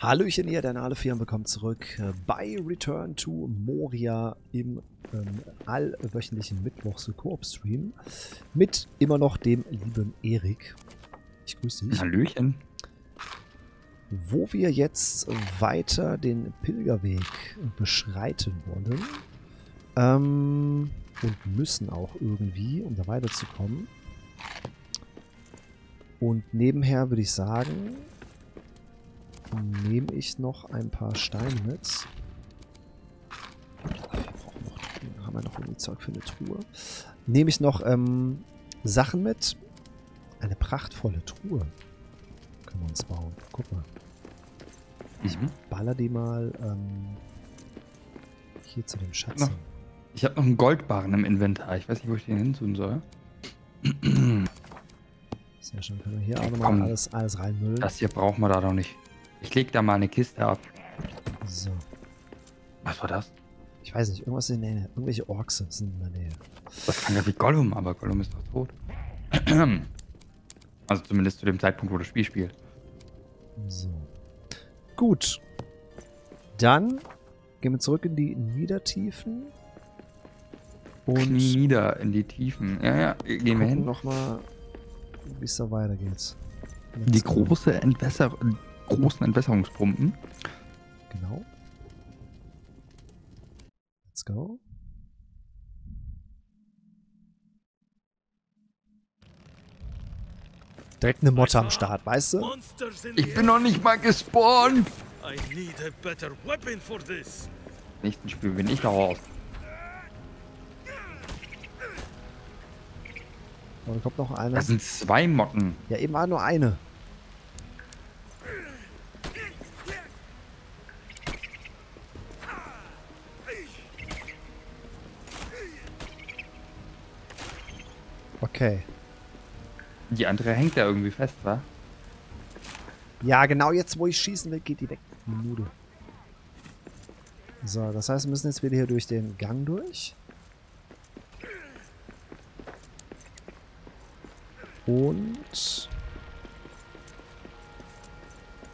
Hallöchen ihr, der 4 willkommen zurück äh, bei Return to Moria im ähm, allwöchentlichen Mittwochs-Koop-Stream mit immer noch dem lieben Erik. Ich grüße dich. Hallöchen. Wo wir jetzt weiter den Pilgerweg beschreiten wollen ähm, und müssen auch irgendwie, um da weiterzukommen. Und nebenher würde ich sagen, nehme ich noch ein paar Steine mit. Noch, haben wir noch irgendwie Zeug für eine Truhe. Nehme ich noch ähm, Sachen mit. Eine prachtvolle Truhe. Können wir uns bauen. Guck mal. Ich Mhm. baller die mal ähm, hier zu dem Schatz. Ich habe noch einen Goldbarren im Inventar. Ich weiß nicht, wo ich den hin tun soll. Sehr schön. Können wir hier auch nochmal alles, alles reinmüllen. Das hier brauchen wir da doch nicht. Ich leg da mal eine Kiste ab. So. Was war das? Ich weiß nicht, irgendwas in der Nähe. Irgendwelche Orks sind in der Nähe. Das klang ja wie Gollum, aber Gollum ist doch tot. Also zumindest zu dem Zeitpunkt, wo das Spiel spielt. So. Gut. Dann gehen wir zurück in die Niedertiefen. Und Knie nieder in die Tiefen. Ja, ja, gehen wir hin. nochmal, wie es da weitergeht. Die große Entwässer großen Entwässerungspumpen. Genau. Let's go. Direkt eine Motte am Start, weißt du? Ich bin noch nicht mal gespawnt. air. I need a better weapon for this. Nächsten Spiel bin ich da raus. Und dann kommt noch eine. Das sind zwei Motten. Ja, eben war nur eine. Okay. Die andere hängt da irgendwie fest, wa? Ja, genau jetzt, wo ich schießen will, geht die weg. Nude. So, das heißt, wir müssen jetzt wieder hier durch den Gang durch. Und...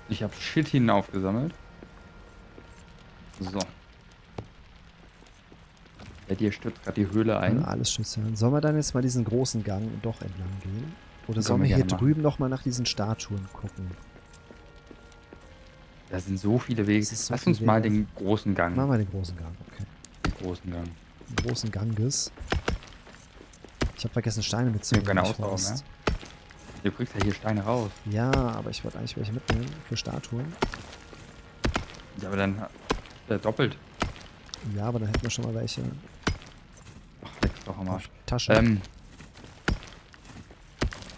Ich habe Shit hinaufgesammelt. So. Bei dir stürzt gerade die Höhle ein. Ja, alles schützen. Sollen wir dann jetzt mal diesen großen Gang doch entlang gehen? Oder sollen wir hier machen. drüben nochmal nach diesen Statuen gucken? Da sind so viele Wege. So Lass uns viel mal Wege. den großen Gang. Machen wir den großen Gang, okay. Den großen Gang. Den großen Ganges. Ich habe vergessen, Steine mitzunehmen. ich ausrauben, weiß. Du kriegst ja hier Steine raus. Ja, aber ich wollte eigentlich welche mitnehmen für Statuen. Ja, aber dann äh, doppelt. Ja, aber dann hätten wir schon mal welche Doch mal. Tasche. Ähm,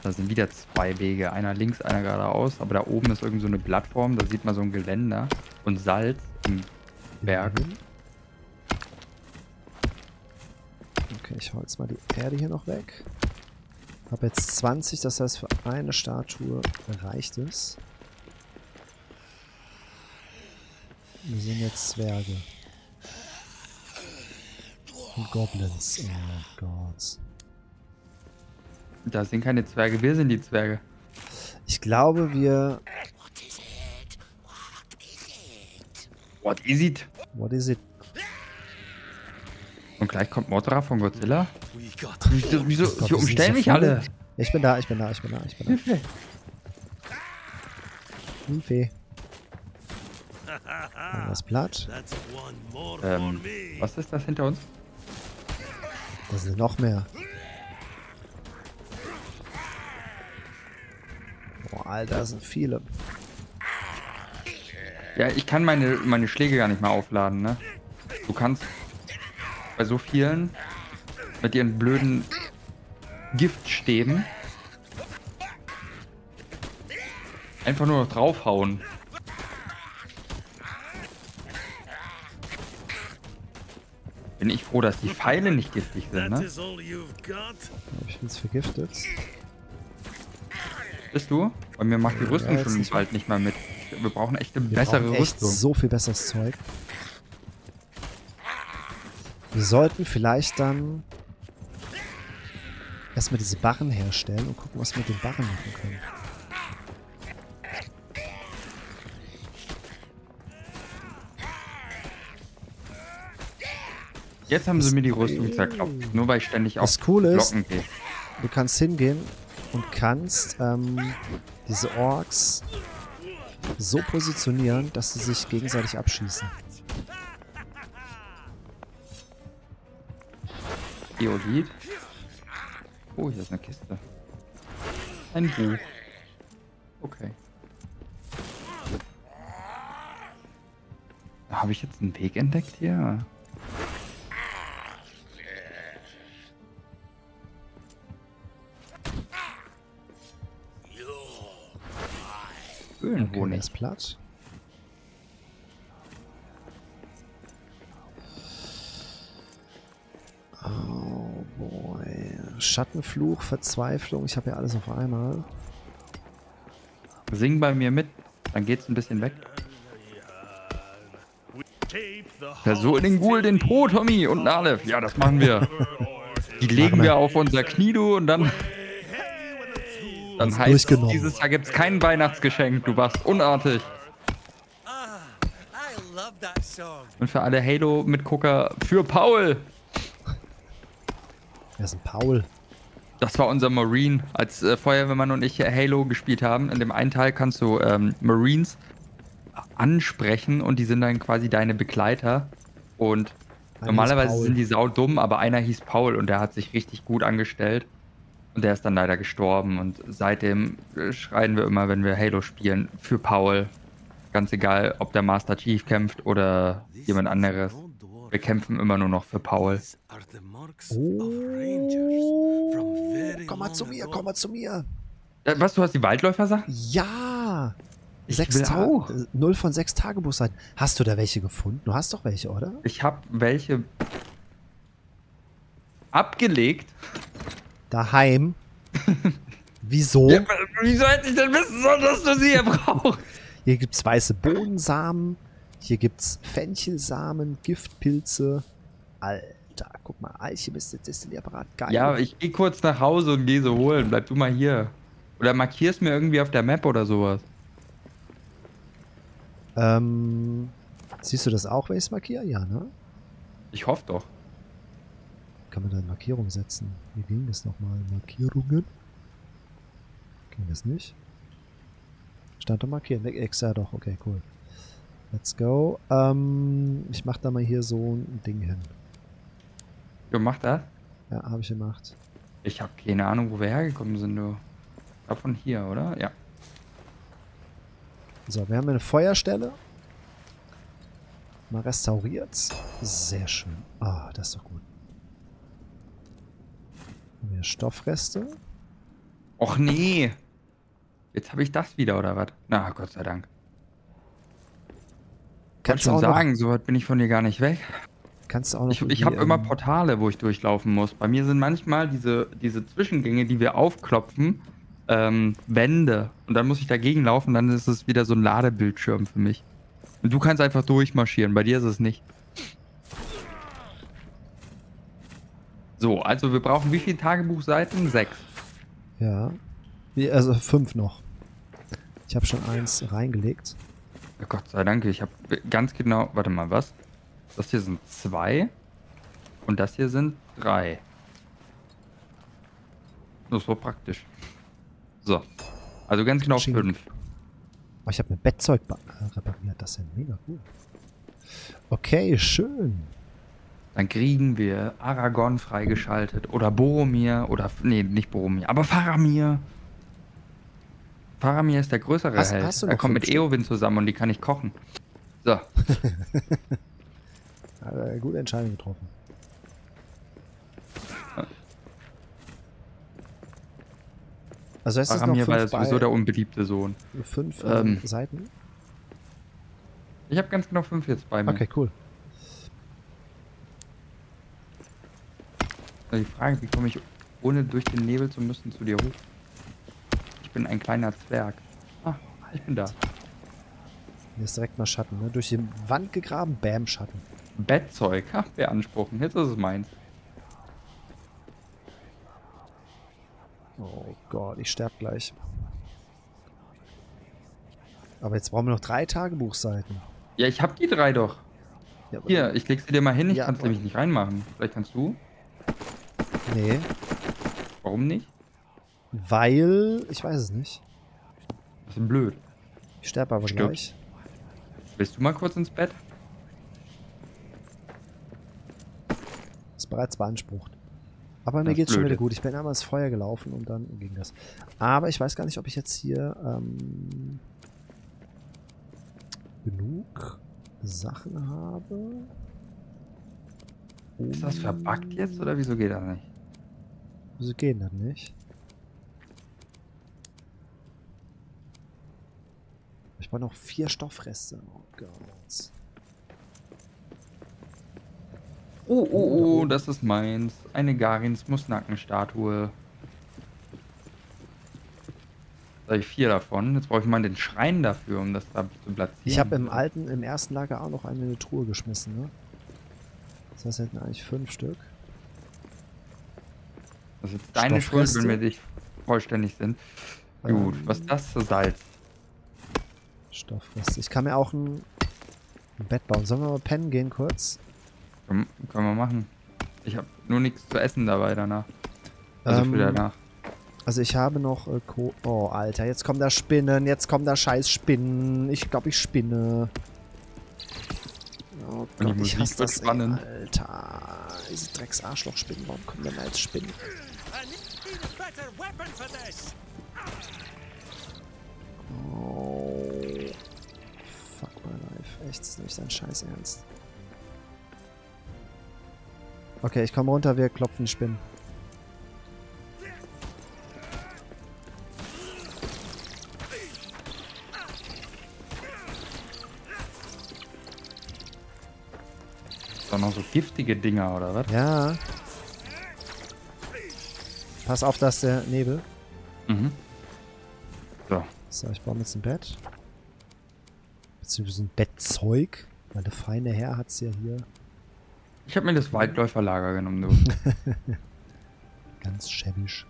da sind wieder zwei Wege. Einer links, einer geradeaus. Aber da oben ist irgend so eine Plattform. Da sieht man so ein Geländer und Salz im Berg. Hin. Okay, ich hau jetzt mal die Erde hier noch weg. Hab jetzt 20, das heißt für eine Statue reicht es. Wir sind jetzt Zwerge. Und Goblins. Oh Gott. Da sind keine Zwerge. Wir sind die Zwerge. Ich glaube, wir... What is it? What is it? Und gleich kommt Mothra von Godzilla. Wieso, wieso Gott, hier umstellen mich alle. Ich bin da, ich bin da, ich bin da, ich bin da. Hilfe. Hilfe. Das platt. Ähm, was ist das hinter uns? Da sind noch mehr. Boah, Alter, das sind viele. Ja, ich kann meine, meine Schläge gar nicht mehr aufladen, ne? Du kannst bei so vielen mit ihren blöden Giftstäben einfach nur noch draufhauen. Bin ich froh, dass die Pfeile nicht giftig sind, ne? Ich bin jetzt vergiftet. Bist du? Bei mir macht die Rüstung Ja, schon nicht bald nicht mehr mit. Wir brauchen echt eine Wir bessere brauchen echt Rüstung. so viel besseres Zeug. Wir sollten vielleicht dann erstmal diese Barren herstellen und gucken, was wir mit den Barren machen können. Jetzt haben sie mir die Rüstung zerklopft. Nur weil ich ständig auf Das Coole ist, gehe. du kannst hingehen und kannst ähm, diese Orks so positionieren, dass sie sich gegenseitig abschießen. Geolit. Oh, hier ist eine Kiste. Ein Buch. Okay. Habe ich jetzt einen Weg entdeckt hier? Ist platt. Oh boy. Schattenfluch, Verzweiflung. Ich habe ja alles auf einmal. Sing bei mir mit, dann geht's ein bisschen weg. Versuch den Ghoul, den Po, Tommy und Nalef. Ja, das machen wir. Die legen wir auf unser Knie, du, und dann, dann Ist heißt es, dieses Jahr gibt's kein Weihnachtsgeschenk. Du warst unartig. Ah. Und für alle Halo-Mitgucker, für Paul. Wer ist ein Paul? Das war unser Marine, als äh, Feuerwehrmann und ich Halo gespielt haben. In dem einen Teil kannst du ähm, Marines ansprechen und die sind dann quasi deine Begleiter. Und Einer normalerweise sind die sau dumm, aber einer hieß Paul und der hat sich richtig gut angestellt. Und der ist dann leider gestorben. Und seitdem äh, schreien wir immer, wenn wir Halo spielen, für Paul. Ganz egal, ob der Master Chief kämpft oder jemand anderes. Wir kämpfen immer nur noch für Paul. Oh, komm mal zu mir, komm mal zu mir. Äh, was, du hast die Waldläufer-Sachen? Ja! Ich Sechs will Ta- auch. äh, Null von sechs Tagebuchseiten. Hast du da welche gefunden? Du hast doch welche, oder? Ich habe welche abgelegt. Daheim. Wieso? Ja, wieso hätte ich denn wissen sollen, dass du sie hier brauchst? Hier gibt's weiße Bohnensamen. Hier gibt's Fenchelsamen, Giftpilze. Alter, guck mal, Alchemist, Destillierapparat, geil. Ja, ich gehe kurz nach Hause und gehe sie holen. Bleib du mal hier. Oder markierst mir irgendwie auf der Map oder sowas. Ähm, siehst du das auch, wenn ich es markiere? Ja, ne? Ich hoffe doch. Kann man da eine Markierung setzen? Wie ging das nochmal? Markierungen? Ging das nicht? Stand da markieren. Ne, X, ja doch, okay, cool. Let's go. Ähm, ich mach da mal hier so ein Ding hin. Du mach das? Ja, habe ich gemacht. Ich habe keine Ahnung, wo wir hergekommen sind, du. Glaub von hier, oder? Ja. So, wir haben eine Feuerstelle. Mal restauriert. Sehr schön. Ah, das ist doch gut. Haben wir Stoffreste. Och nee. Jetzt habe ich das wieder, oder was? Na, Gott sei Dank. Kann Kannst du schon auch noch, sagen, so weit bin ich von dir gar nicht weg. kannst du auch noch Ich, ich habe immer ähm, Portale, wo ich durchlaufen muss. Bei mir sind manchmal diese, diese Zwischengänge, die wir aufklopfen, ähm, Wände. Und dann muss ich dagegen laufen, dann ist es wieder so ein Ladebildschirm für mich. Und du kannst einfach durchmarschieren, bei dir ist es nicht. So, also wir brauchen wie viele Tagebuchseiten? Sechs. Ja. Also fünf noch. Ich habe schon eins reingelegt. Ja, Gott sei Dank, ich habe ganz genau. Warte mal, was? Das hier sind zwei. Und das hier sind drei. Das war praktisch. So. Also ganz genau Ching. fünf. Oh, ich habe mein Bettzeug äh, repariert. Das ist ja mega cool. Okay, schön. Dann kriegen wir Aragon freigeschaltet. Oder Boromir. Oder. Nee, nicht Boromir. Aber Faramir. Faramir ist der größere Hast- Held. hast er kommt mit Stück? Eowyn zusammen und die kann ich kochen. So. Äh, gute Entscheidung getroffen. Also ist das noch Faramir war sowieso der unbeliebte Sohn. fünf ähm, ähm, Seiten? Ich habe ganz genau fünf jetzt bei mir. Okay, cool. Also die Frage, wie komme ich ohne durch den Nebel zu müssen zu dir hoch? Ich bin ein kleiner Zwerg. Ah, ich bin da. Hier ist direkt mal Schatten, ne? Durch die Wand gegraben, bam, Schatten. Bettzeug, ha, beanspruchen. Jetzt ist es meins. Oh Gott, ich sterb gleich. Aber jetzt brauchen wir noch drei Tagebuchseiten. Ja, ich hab die drei doch. Ja, Hier, ich leg sie dir mal hin, ich Ja, kann es nämlich nicht reinmachen. Vielleicht kannst du? Nee, Warum nicht? weil, ich weiß es nicht. Das ist blöd. Ich sterbe aber Stirb. gleich. Willst du mal kurz ins Bett? Ist bereits beansprucht. Aber mir geht's schon Blöde. wieder gut. Ich bin einmal ins Feuer gelaufen und dann ging das. Aber ich weiß gar nicht, ob ich jetzt hier ähm, genug Sachen habe. Ist das verbuggt jetzt oder wieso geht das nicht? Wieso gehen das nicht? Ich brauche noch vier Stoffreste. Oh Gott. Oh, oh, oh, das ist meins. Eine Garins Musnackenstatue. Da habe ich vier davon. Jetzt brauche ich mal den Schrein dafür, um das da zu platzieren. Ich habe im alten, im ersten Lager auch noch eine in die Truhe geschmissen, ne? Das heißt, wir hätten eigentlich fünf Stück. Das ist jetzt deine Schuld, wenn wir nicht vollständig sind. Gut, Ähm, was ist das für Salz? Stoffreste. Ich kann mir auch ein, ein Bett bauen. Sollen wir mal pennen gehen kurz? Können, können wir machen. Ich habe nur nichts zu essen dabei danach. Also für Ähm, danach. Also ich habe noch äh, Ko Oh, Alter, jetzt kommen da Spinnen. Jetzt kommen da scheiß Spinnen. Ich glaube, ich spinne. Oh Gott, ich hasse das, ey. Alter. Diese Drecks-Arschloch-Spinnen. Warum kommen denn als Spinnen? Weapon for this. Oh. Fuck my life. Echt, das ist nicht dein Scheiß Ernst. Okay, ich komme runter, wir klopfen Spinnen. Doch noch so giftige Dinger, oder was? Ja. Pass auf, dass der Nebel. Mhm. So. So, ich baue mir jetzt ein Bett. Beziehungsweise ein Bettzeug. Weil der feine Herr hat's ja hier Ich habe mir das Waldläuferlager genommen, du. ganz schäbisch.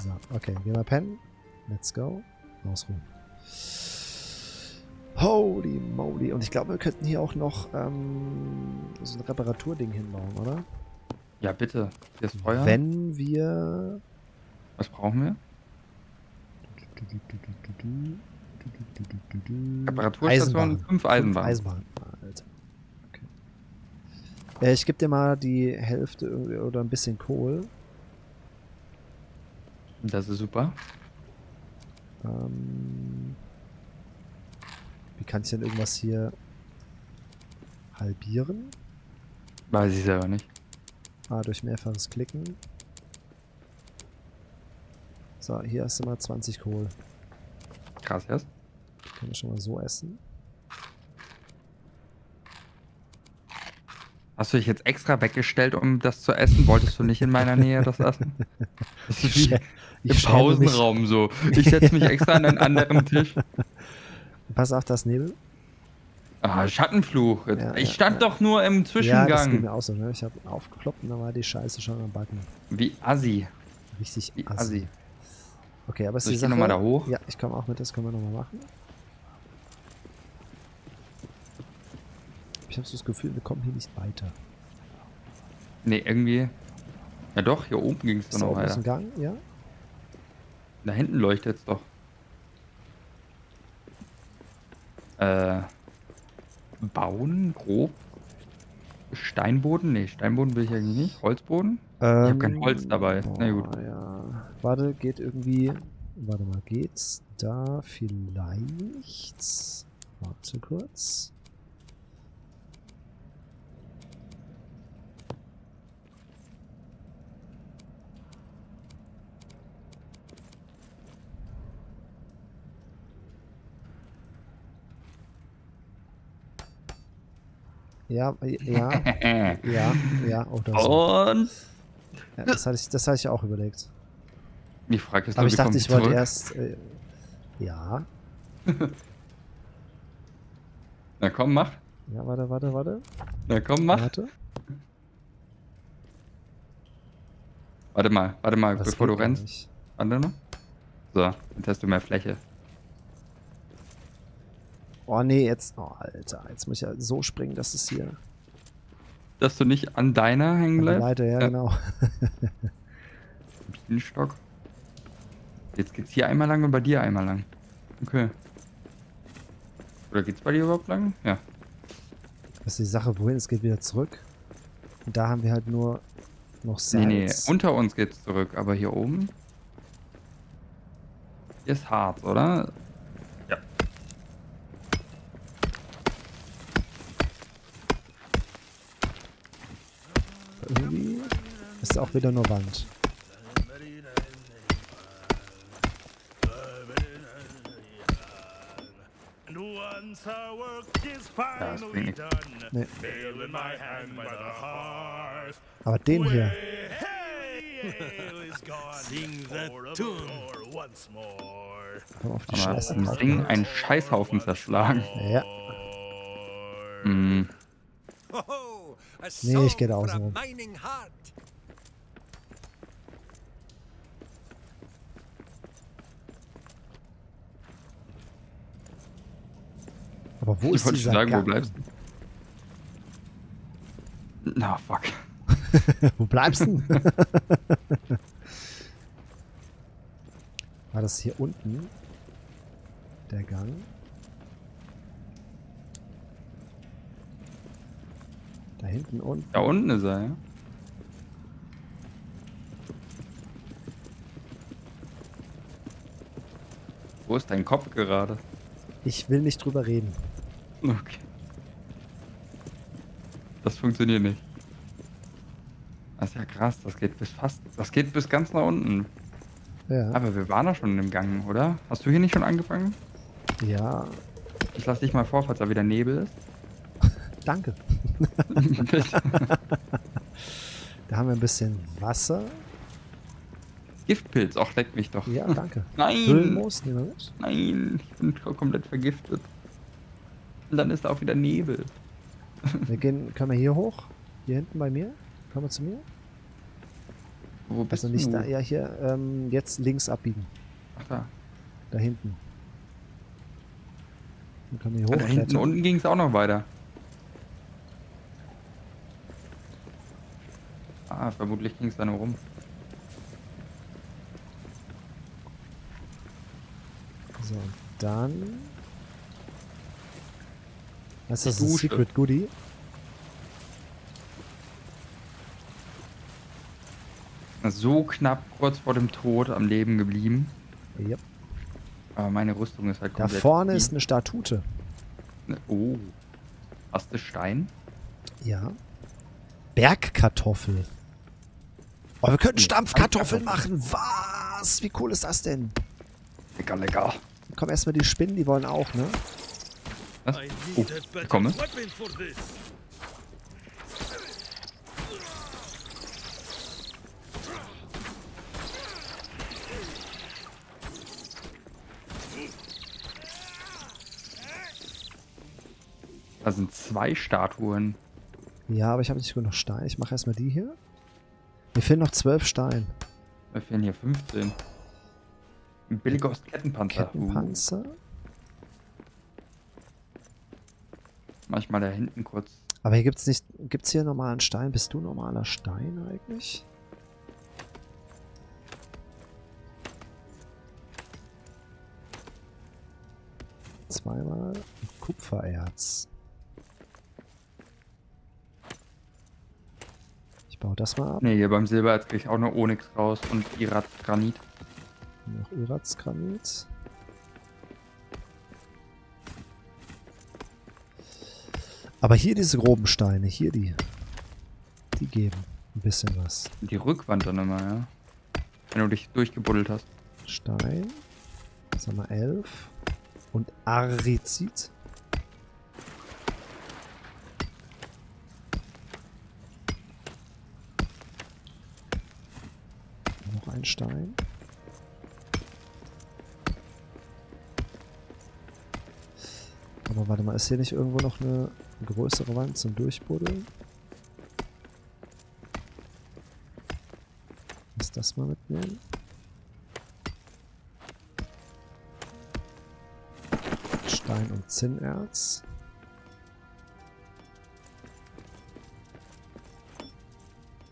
So, okay, gehen wir pennen. Let's go. Ausruhen. Holy moly. Und ich glaube, wir könnten hier auch noch ähm, so ein Reparaturding hinbauen, oder? Ja, bitte. Hier ist Feuer. Wenn wir... Was brauchen wir? Reparaturstation, Eisenbahn. fünf Eisenbahnen. Eisenbahn. Alter. Okay. Äh, ich gebe dir mal die Hälfte oder ein bisschen Kohl. Das ist super. Ähm, wie kann ich denn irgendwas hier halbieren? Weiß ich selber nicht. Ah, durch mehrfaches Klicken. So, hier hast du mal 20 Kohl. Krass erst. Können wir schon mal so essen. Hast du dich jetzt extra weggestellt, um das zu essen? Wolltest du nicht in meiner Nähe das essen? Das ist wie im. Pausenraum so. Ich setze mich extra an einen anderen Tisch. Pass auf das Nebel. Ah, Schattenfluch. Ja, ich stand ja. doch nur im Ja, das Zwischengang. mir auch so. Ne? Ich habe aufgekloppt und dann war die Scheiße schon am Backen. Wie Assi. Richtig Wie assi. Assi. Okay, aber ist Soll die ich Sache... geh noch mal da hoch? Ja, ich komme auch mit, das können wir nochmal machen. Ich habe so das Gefühl, wir kommen hier nicht weiter. Nee, irgendwie. Ja doch, hier oben ging es Ist doch da noch ist weiter. Gang? Ja? Da hinten leuchtet es doch. Äh. Bauen, grob. Steinboden? Nee, Steinboden will ich eigentlich nicht. Holzboden? hab kein Holz dabei. Na gut. boah, Ja. Warte, geht irgendwie... Warte mal, geht's da vielleicht... Warte kurz. Ja, ja, ja, ja, oh, das, Und? ja, das hatte ich, das hatte ich auch überlegt. Die Frage ist Aber ich dachte, ich die wollte zurück? erst, äh, ja, Na komm, mach. ja, warte, warte, warte, Na komm, mach. warte. Warte mal, warte mal, Das bevor du rennst. nicht. Warte noch. So, jetzt hast du mehr Fläche. Oh nee, jetzt. Oh, Alter. Jetzt muss ich ja so springen, dass es hier. Dass du nicht an deiner hängen bleibst. Leiter, ja, Ja. genau. Bienenstock. Jetzt geht's hier einmal lang und bei dir einmal lang. Okay. Oder geht's bei dir überhaupt lang? Ja. Das ist die Sache, wohin es geht wieder zurück. Und da haben wir halt nur noch Salz. Nee, nee, unter uns geht's zurück, aber hier oben. Hier ist Harz, oder? Ja. Irgendwie ist auch wieder nur Wand. And once our work is das finally bringt done, Nee. nail in my hand by the hearth. Aber den hier. Sing that For a tune. more once more. Komm auf die Aber Scheiße. im Singen einen Scheißhaufen zerschlagen. Ja. A Nee, ich song geh da außen rum. Aber wo Ich ist wollte dieser schon sagen, wo Gang? bleibst du? Na, fuck. wo bleibst du? War das hier unten? Der Gang? Da hinten unten? Da unten ist er, ja? Wo ist dein Kopf gerade? Ich will nicht drüber reden. Okay. Das funktioniert nicht. Das ist ja krass, das geht bis fast. Das geht bis ganz nach unten. Ja. Aber wir waren doch schon im Gang, oder? Hast du hier nicht schon angefangen? ja. Ich lass dich mal vor, falls da wieder Nebel Danke. ist. Da haben wir ein bisschen Wasser. Giftpilz, auch leck mich doch. Ja, danke. Nein! Hüllenmoos, nehmen wir mit. Nein, ich bin komplett vergiftet. Und dann ist da auch wieder Nebel. Wir gehen, können wir hier hoch? Hier hinten bei mir? Kommen wir zu mir? Wo bist Also nicht du? da, ja hier, ähm, jetzt links abbiegen. Ach da. Da hinten. Dann können wir hier Ah, da hinten unten ging es auch noch weiter. Ah, vermutlich ging es da nur rum. So, und dann. Ist das? Die Ein Dusche. Secret Goodie? So knapp kurz vor dem Tod am Leben geblieben. Yep. Aber meine Rüstung ist halt Da komplett. vorne die- ist eine Statute. Oh. Hast du Stein? Ja. Bergkartoffel. Oh, wir könnten Nee, Stampfkartoffeln machen. Was? Wie cool ist das denn? Lecker, lecker. Komm erstmal die Spinnen, die wollen auch, ne? Was? Oh, komme. this. Da sind zwei Statuen. Ja, aber ich habe nicht genug Stein. Ich mache erstmal die hier. Mir fehlen noch zwölf Steine. Da fehlen hier 15. Ein billiger Kettenpanzer. Kettenpanzer. Uh, manchmal da hinten kurz. Aber hier gibt's nicht. Gibt's hier normalen Stein? Bist du normaler Stein eigentlich? Zweimal Kupfererz. Ich baue das mal ab. Ne, hier beim Silbererz krieg ich auch nur Onyx raus und Irat Granit. Noch Irazgranit. Aber hier diese groben Steine, hier die. Die geben ein bisschen was. Die Rückwand dann immer, ja. Wenn du dich durchgebuddelt hast. Stein. Sagen wir 11. Und Arizit. Noch ein Stein. Aber warte mal, ist hier nicht irgendwo noch eine größere Wand zum Durchbuddeln? Lass das mal mitnehmen. Stein und Zinnerz.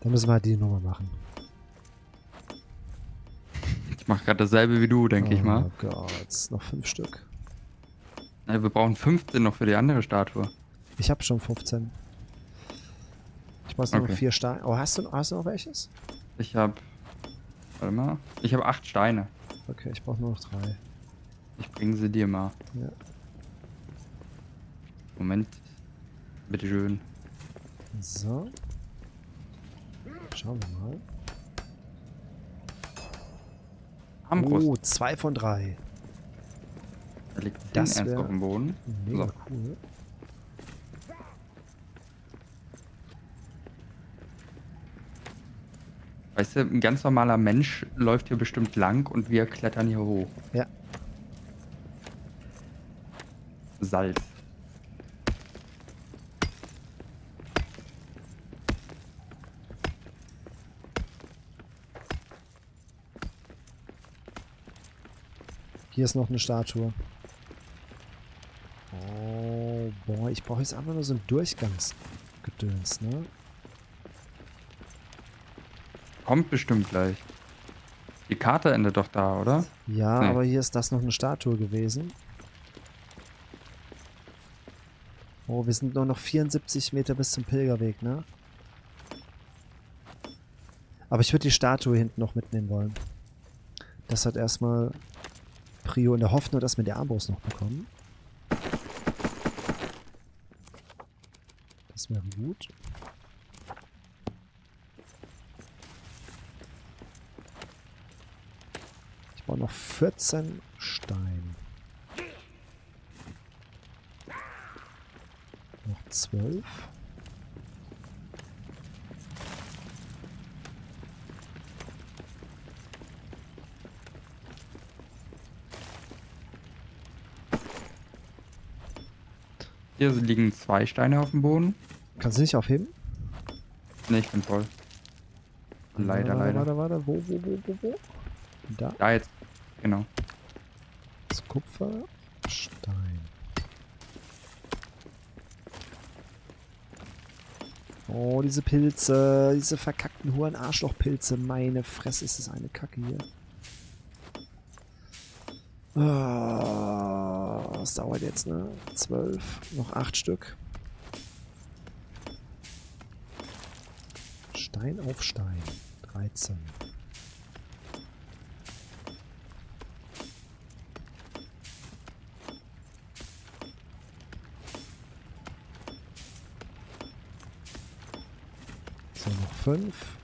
Dann müssen wir halt die Nummer machen. Ich mache gerade dasselbe wie du, denke ich mal. Oh Gott, noch fünf Stück. Na, wir brauchen 15 noch für die andere Statue. Ich habe schon 15. Ich brauche nur noch Okay. vier Steine. Oh, hast du, hast du noch welches? Ich habe. Warte mal. Ich habe acht Steine. Okay, ich brauche nur noch drei. Ich bringe sie dir mal. Ja. Moment. Bitte schön. So. Schauen wir mal. Armbrust. Oh, zwei von drei. Da liegt das wär- auf dem Boden. Mega So. cool. Weißt du, ein ganz normaler Mensch läuft hier bestimmt lang und wir klettern hier hoch. Ja. Salz. Hier ist noch eine Statue. Oh, boah, ich brauche jetzt einfach nur so ein Durchgangsgedöns, ne? Kommt bestimmt gleich. Die Karte endet doch da, oder? Ja, Nee. aber hier ist das noch eine Statue gewesen. Oh, wir sind nur noch 74 Meter bis zum Pilgerweg, ne? Aber ich würde die Statue hinten noch mitnehmen wollen. Das hat erstmal Prio in der Hoffnung, dass wir die Armbrust noch bekommen. Das wäre gut. Ich brauche noch 14 Stein. Noch 12. Hier liegen zwei Steine auf dem Boden. Kannst du nicht aufheben? Ne, ich bin voll. Leider, warte, leider. Warte, warte, wo, wo, wo, wo, wo? Da, Da jetzt. Genau. das Kupfer, Stein. Oh, diese Pilze, diese verkackten hohen Arschlochpilze. Meine Fresse, ist das eine Kacke hier. Ah, das dauert jetzt, ne? Zwölf, noch acht Stück. Stein auf Stein. 13. So, noch fünf.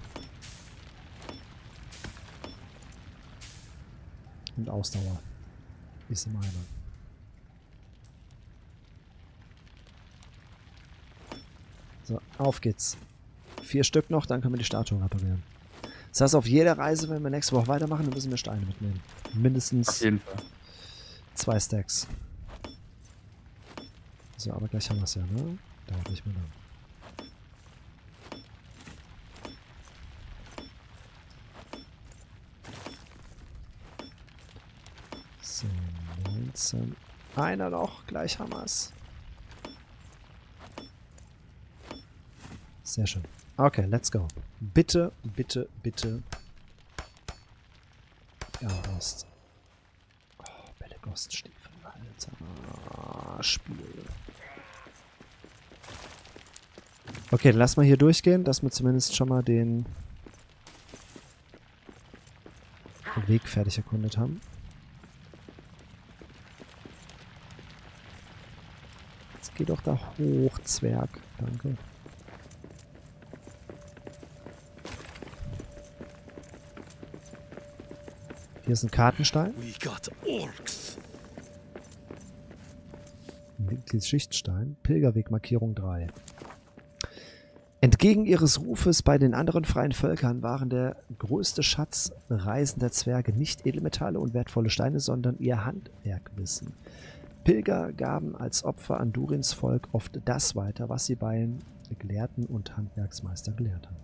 Und Ausdauer. Ist im Eimer. So, auf geht's. Vier Stück noch, dann können wir die Statue reparieren. Das heißt, auf jeder Reise, wenn wir nächste Woche weitermachen, dann müssen wir Steine mitnehmen. Mindestens zwei Stacks. So, aber gleich haben wir es ja, ne? Dauert nicht mehr lang. 19. Einer noch, gleich haben wir es. Sehr schön. Okay, let's go. Bitte, bitte, bitte. Ja, Rost. Oh, Bellegoststiefel, Alter. Spiel. Okay, lass mal hier durchgehen, dass wir zumindest schon mal den Weg fertig erkundet haben. Geh doch da hoch, Zwerg. Danke. Hier ist ein Kartenstein. Mitgliedsschichtstein, Pilgerwegmarkierung 3. Entgegen ihres Rufes bei den anderen freien Völkern waren der größte Schatz reisender Zwerge nicht Edelmetalle und wertvolle Steine, sondern ihr Handwerkwissen. Pilger gaben als Opfer an Durins Volk oft das weiter, was sie bei Gelehrten und Handwerksmeister gelehrt haben.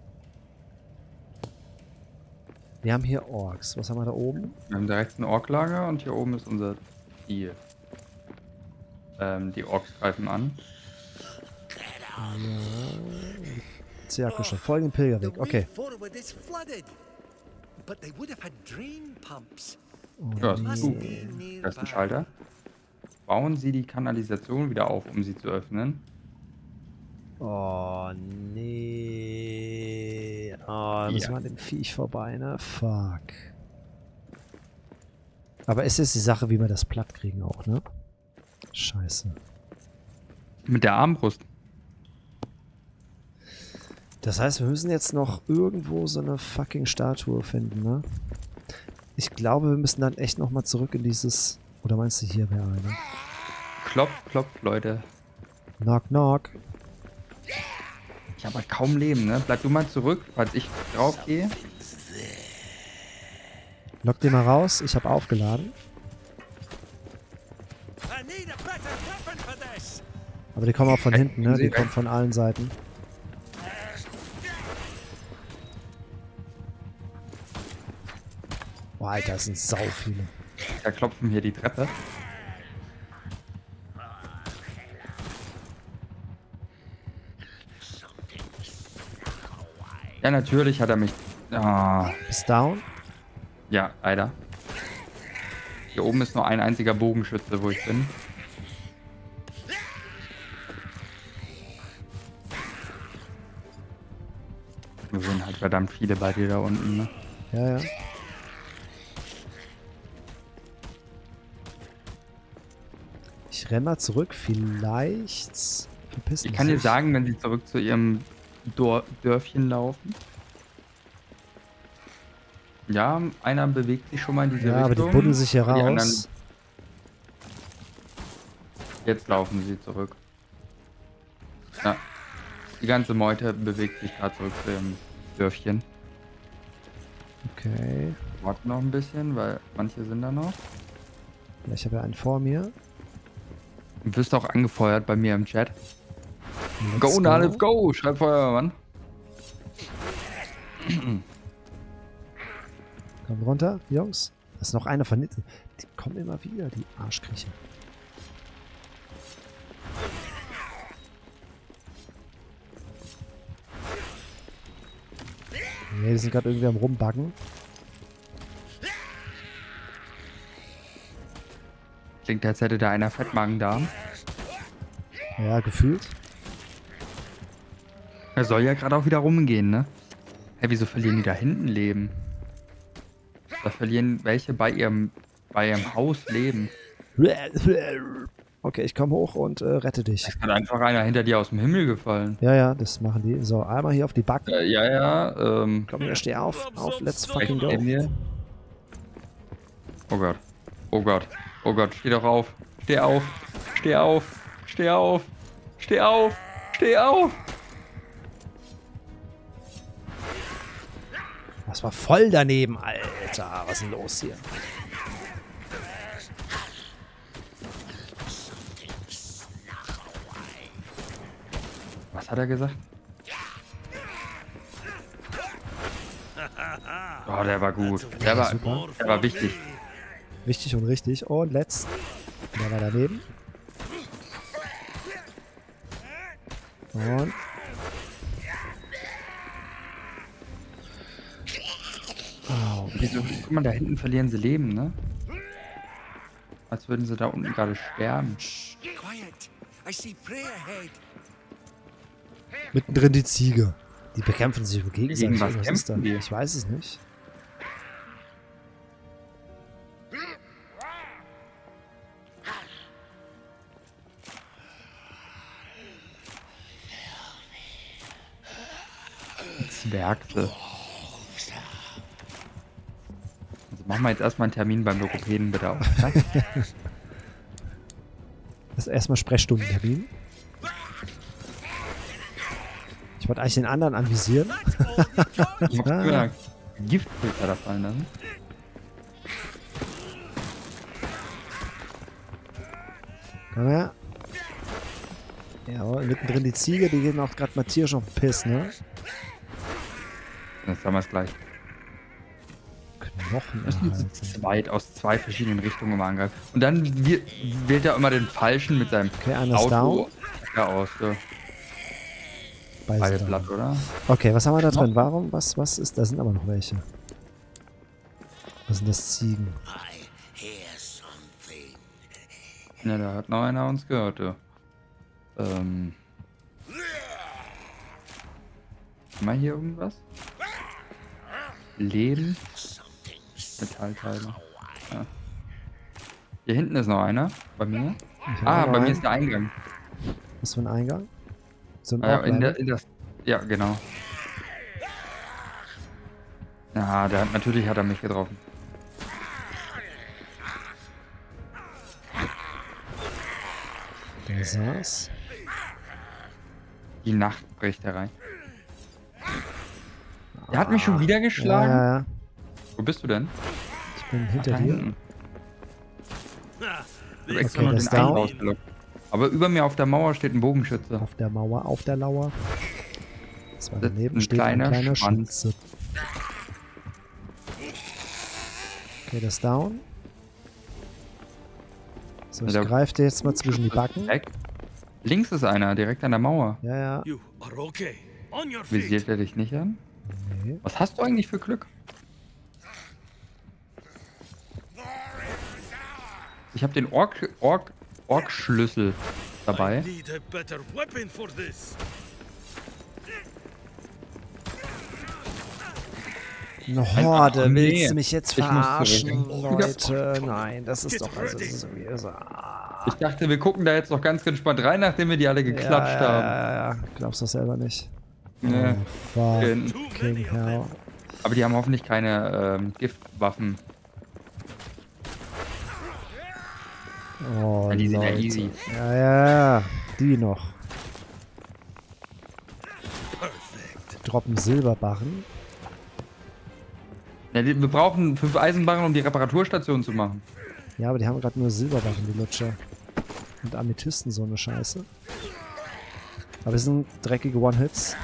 Wir haben hier Orks. Was haben wir da oben? Wir haben da rechts ein Orklager und hier oben ist unser Ziel. Ähm, die Orks greifen an. Zerkusche, folgen den The Pilgerweg. Okay. forward is flooded. But they would have had drain pumps. Oh, Ja, ist Must gut. be Da ist ein. Schalter. Bauen Sie die Kanalisation wieder auf, um sie zu öffnen. Oh, nee. Oh, da müssen Ja. wir an dem Viech vorbei, ne? Fuck. Aber es ist die Sache, wie wir das platt kriegen auch, ne? Scheiße. Mit der Armbrust. Das heißt, wir müssen jetzt noch irgendwo so eine fucking Statue finden, ne? Ich glaube, wir müssen dann echt nochmal zurück in dieses... Oder meinst du, hier wäre eine? Klopf, klopf, Leute. Knock, knock. Ich habe halt kaum Leben, ne? Bleib du mal zurück, falls ich drauf gehe. Lock den mal raus. Ich habe aufgeladen. Aber die kommen auch von Ja, hinten, ne? sie Die kommen von allen Seiten. Boah, Alter, das sind sau viele. Da klopfen hier die Treppe. Ja, natürlich hat er mich. Ah, Ist down. ja, leider. Hier oben ist nur ein einziger Bogenschütze, wo ich bin. Wir sind halt verdammt viele bei dir da unten, ne? Ja, ja. Ich renn mal zurück. Vielleicht verpissen Ich kann sie dir sich. sagen, wenn sie zurück zu ihrem Dor Dörfchen laufen. Ja, einer bewegt sich schon mal in diese Ja, aber Richtung. die buddeln sich hier raus. Jetzt laufen sie zurück. Ja. Die ganze Meute bewegt sich gerade zurück zu ihrem Dörfchen. Okay. Warten noch ein bisschen, weil manche sind da noch. Ja, ich habe ja einen vor mir. Du wirst auch angefeuert bei mir im Chat. Let's Go, let's go! Schreib Feuerwehrmann. Komm runter, Jungs. Da ist noch einer von hinten. Die kommen immer wieder, die Arschkriecher. Nee, die sind gerade irgendwie am rumbaggen. Klingt, als hätte da einer Fettmagen-Darm. Ja, gefühlt. Er soll ja gerade auch wieder rumgehen, ne? Hä, wieso verlieren die da hinten Leben? Da verlieren welche bei ihrem, bei ihrem Haus Leben. Okay, ich komme hoch und äh, rette dich. Ist gerade einfach einer hinter dir aus dem Himmel gefallen. Ja, ja, das machen die. So, einmal hier auf die Backen. Äh, ja, ja, ähm. Komm, steh auf. Auf, let's fucking go. Oh Gott. Oh Gott. Oh Gott, steh doch auf. Steh auf. Steh auf. Steh auf. Steh auf. Steh auf. Das war voll daneben, Alter. Was ist denn los hier? Was hat er gesagt? Oh, der war gut. Der war, super. der war wichtig. Wichtig und richtig. Und letzt. Der war daneben. Und. Oh, Wieso? Guck mal, da hinten verlieren sie Leben, ne? Als würden sie da unten gerade sterben. Mittendrin die Ziege. Die bekämpfen sich gegenseitig. Gegen was was ist da? Ich weiß es nicht. Zwergte. Also machen wir jetzt erstmal einen Termin beim Logopäden bitte auf. Ja? Das ist erstmal Sprechstundentermin. Ich wollte eigentlich den anderen anvisieren. Ich hab's gesagt. Giftfilter da fallen lassen. Komm her. Ja, mittendrin die Ziege, die gehen auch gerade mal tierisch auf den Piss, ne? Jetzt haben wir es gleich. Knochen müssen zu zweit aus zwei verschiedenen Richtungen immer angreifen. Und dann wählt er immer den Falschen mit seinem Okay, einer Auto. down. Ja, aus. Ja. Beide. Blatt, oder? Okay, was haben wir da drin? Warum? Was, was ist? Da sind aber noch welche. Was sind das Ziegen? Something. Ja, da hat noch einer uns gehört, ja. Ähm. Haben wir hier irgendwas? Leben? Metallteile. Ja. Hier hinten ist noch einer. Bei mir. Ah, bei mir ist der Eingang. Was für ein Eingang? So ein Ah, ja, in, der, in das. Ja, genau. Ja, der hat, natürlich hat er mich getroffen. Der saß. Die Nacht bricht herein. Der hat mich schon wieder Ja, geschlagen. ja, ja. Wo bist du denn? Ich bin Ach, hinter da dir. hinten. Ich hab extra Okay, nur das den einen down. rausgelockt. Aber über mir auf der Mauer steht ein Bogenschütze. Auf der Mauer, auf der Lauer. Das war daneben ein steht kleiner ein kleiner Schwanz. Schütze. Okay, das ist down. So, ich Der- greife dir jetzt mal zwischen die Backen. Weg. Links ist einer, direkt an der Mauer. Ja, ja. Visiert er dich nicht an? Nee. Was hast du eigentlich für Glück? Ich habe den Ork, Ork, Ork-Schlüssel I dabei. Eine Horde, Ach, nee. willst du mich jetzt verarschen. Leute? Nein, das ist doch also so. Ich dachte, wir gucken da jetzt noch ganz entspannt rein, nachdem wir die alle geklatscht ja, haben. Ja, ja, ja. Glaubst du das selber nicht? Nee. Oh, Gen- fucking hell. Aber die haben hoffentlich keine ähm, Giftwaffen. Oh, Ja, die sind ja easy. Ja, ja, ja. Die noch. Perfect. Die droppen Silberbarren. Ja, die, wir brauchen fünf Eisenbarren, um die Reparaturstation zu machen. Ja, aber die haben gerade nur Silberbarren, die Lutscher. Und Amethysten, so eine Scheiße. Aber es sind dreckige One-Hits.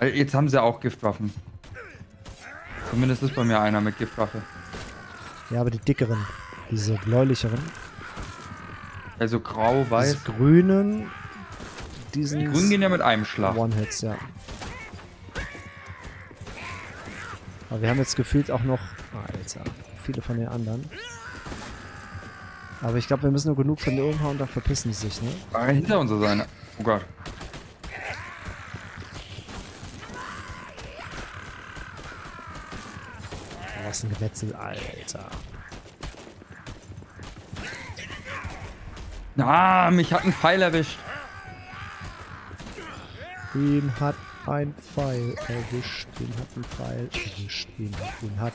Äh, Jetzt haben sie auch Giftwaffen. Zumindest ist bei mir einer mit Giftwaffe. Ja, aber die dickeren. Diese bläulicheren. Also grau, weiß. Diese grünen. Die Grünen gehen ja mit einem Schlag. One-Hits, ja. Aber wir haben jetzt gefühlt auch noch. Alter, viele von den anderen. Aber ich glaube, wir müssen nur genug von denen umhauen, dann verpissen die sich, ne? Ah, hinter uns ist einer. Oh Gott. Oh, Gewetzel, Alter. Ah, mich hat ein Pfeil erwischt. Den hat ein Pfeil erwischt. Den hat ein Pfeil erwischt. Den hat, den hat,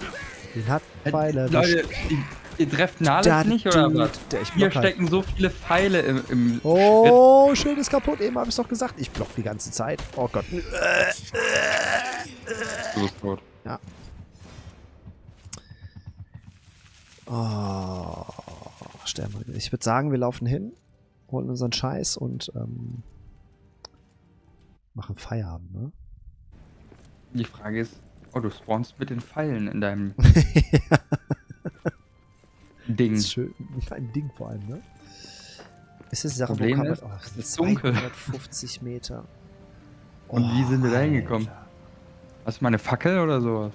den hat ein Pfeil erwischt. Leute, ihr, ihr trefft Nales Da, nicht, oder dude, was? der- ich Hier halt. stecken so viele Pfeile im, im Schritt. Oh, schön ist kaputt. Eben habe ich doch gesagt. Ich block die ganze Zeit. Oh Gott. Du bist tot. Ja. Oh, wir. Ich würde sagen, wir laufen hin, holen unseren Scheiß und ähm, machen Feierabend, ne? Die Frage ist, oh, du spawnst mit den Pfeilen in deinem Ding. Das ist schön. Ein Ding vor allem, ne? Ist das die Sache, Problem kann man- ist, oh, es ist dunkel. 250 Meter. Und wie sind wir da Alter. hingekommen? Hast du mal eine Fackel oder sowas?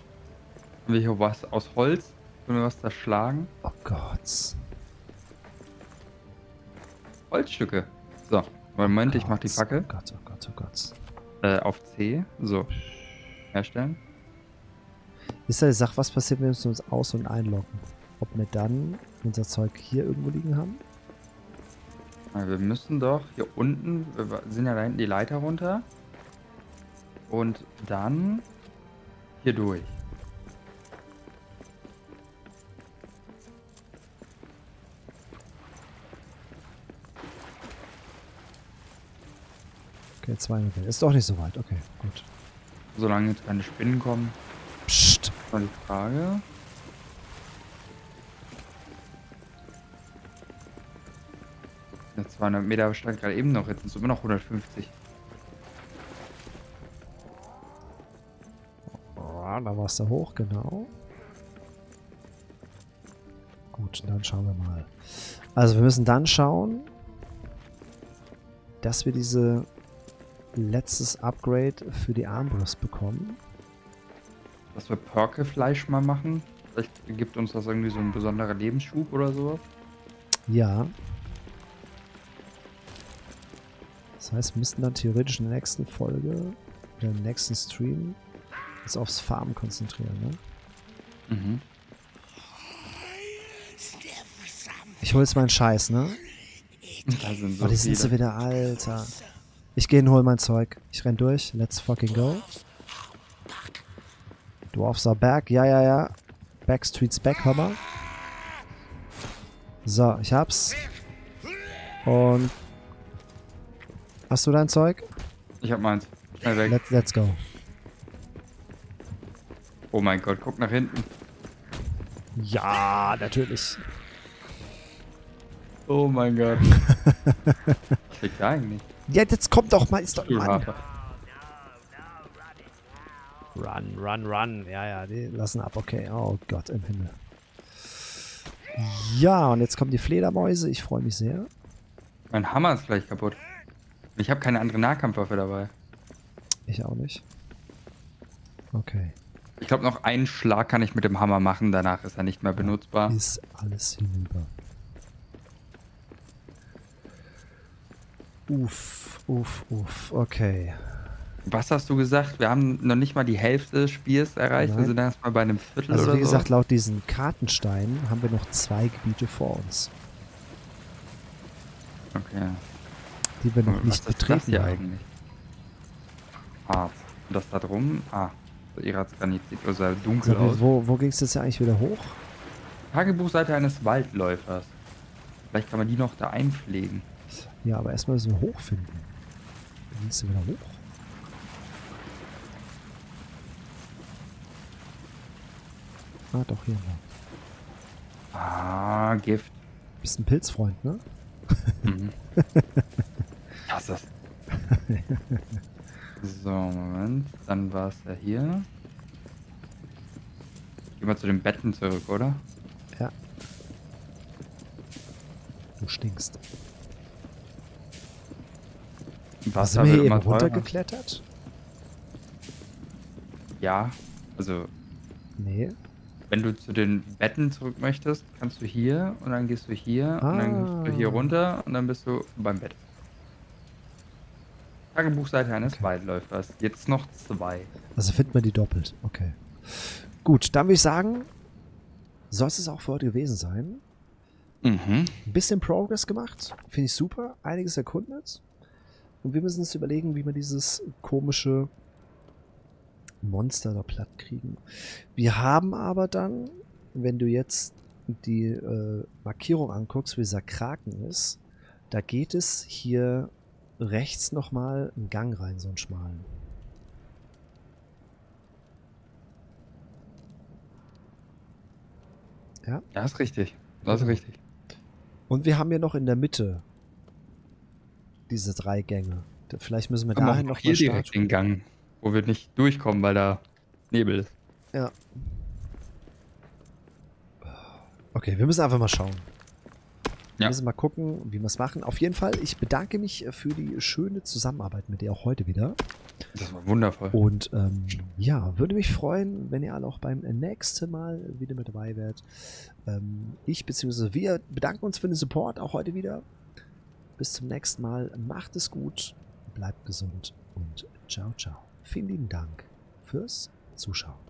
Haben wir hier was aus Holz? Können wir was da schlagen? Oh Gott. Holzstücke. So, Moment, ich mach die Fackel. Oh Gott, oh Gott, oh Gott. Äh, auf C. So. Herstellen. Ist ja die Sache, was passiert, wenn wir uns aus- und einloggen? Ob wir dann unser Zeug hier irgendwo liegen haben? Wir müssen doch hier unten, wir sind ja da hinten die Leiter runter. Und dann hier durch. Okay, zwei Meter. Ist doch nicht so weit. Okay, gut. Solange jetzt keine Spinnen kommen. Psst. Mal die Frage. Der 200 Meter stand gerade eben noch, jetzt sind es immer noch 150. Oh, da war es da hoch, genau. gut, dann schauen wir mal. Also wir müssen dann schauen, dass wir diese letztes Upgrade für die Armbrust bekommen. Dass wir Pörkelfleisch mal machen. Vielleicht gibt uns das irgendwie so ein besonderer Lebensschub oder sowas. Ja. Das heißt, wir müssten dann theoretisch in der nächsten Folge, oder im nächsten Stream, uns aufs Farmen konzentrieren, ne? Mhm. Ich hol jetzt meinen Scheiß, ne? Da sind so Oh, die sind so wieder, Alter. Ich geh und hol mein Zeug. Ich renn durch. Let's fucking go. Dwarfs are back. Ja, ja, ja. Backstreets back, Hammer. So, ich hab's. Und... Hast du dein Zeug? Ich hab meins. Schnell weg. Let, let's go. Oh mein Gott, guck nach hinten. Ja, natürlich. Oh mein Gott. Was liegt da eigentlich? Ja, jetzt kommt doch mal. Ist doch, Mann. Run, run, run. Ja, ja, die lassen ab. Okay. Oh Gott im Himmel. Ja, und jetzt kommen die Fledermäuse. Ich freue mich sehr. Mein Hammer ist gleich kaputt. Ich habe keine andere Nahkampfwaffe dabei. Ich auch nicht. Okay. Ich glaube, noch einen Schlag kann ich mit dem Hammer machen. Danach ist er nicht mehr benutzbar. Ist alles hinüber. Uff, uff, uff. Okay. Was hast du gesagt? Wir haben noch nicht mal die Hälfte des Spiels erreicht. Wir Nein. sind erst mal bei einem Viertel Also wie so. gesagt, laut diesen Kartensteinen haben wir noch zwei Gebiete vor uns, Okay. die wir noch Was nicht ist das betreten hier eigentlich? Harz. Und das da drum? Ah, Irazgranit sieht so sehr dunkel So, aus. wo wo ging es jetzt ja eigentlich wieder hoch? Tagebuchseite eines Waldläufers. Vielleicht kann man die noch da einpflegen. Ja, aber erstmal müssen wir hochfinden. Wie ging's denn wieder hoch? Ah, doch, hier. noch. Ah, Gift. Bist ein Pilzfreund, ne? Mhm. Was ist das? So, Moment. Dann war es ja hier. Geh mal zu den Betten zurück, oder? Ja. Du stinkst. Wasser Sind wir wird hier runtergeklettert? Ja. Also, Nee. wenn du zu den Betten zurück möchtest, kannst du hier und dann gehst du hier und dann gehst du hier Ah. runter und dann bist du beim Bett. Tagebuchseite eines Okay. Waldläufers. Jetzt noch zwei. Also findet man die doppelt. Okay. Gut, dann würde ich sagen, soll es auch für heute gewesen sein. Mhm. Ein bisschen Progress gemacht. Finde ich super. Einiges erkundet. Und wir müssen uns überlegen, wie wir dieses komische Monster da platt kriegen. Wir haben aber dann, wenn du jetzt die äh, Markierung anguckst, wie dieser Kraken ist, da geht es hier rechts nochmal einen Gang rein, so einen schmalen. Ja. Das ist richtig. Das ist richtig. Und wir haben ja noch in der Mitte diese drei Gänge. Da- Vielleicht müssen wir haben dahin noch hier direkt den Gang, wo wir nicht durchkommen, weil da Nebel ist. Ja. Okay, wir müssen einfach mal schauen. Wir Ja. müssen mal gucken, wie wir es machen. Auf jeden Fall, ich bedanke mich äh, für die schöne Zusammenarbeit mit dir auch heute wieder. Das war wundervoll. Und ähm, ja, würde mich freuen, wenn ihr alle auch beim nächsten Mal wieder mit dabei wärt. Ähm, ich bzw. wir bedanken uns für den Support auch heute wieder. Bis zum nächsten Mal. Macht es gut, bleibt gesund und ciao, ciao. Vielen lieben Dank fürs Zuschauen.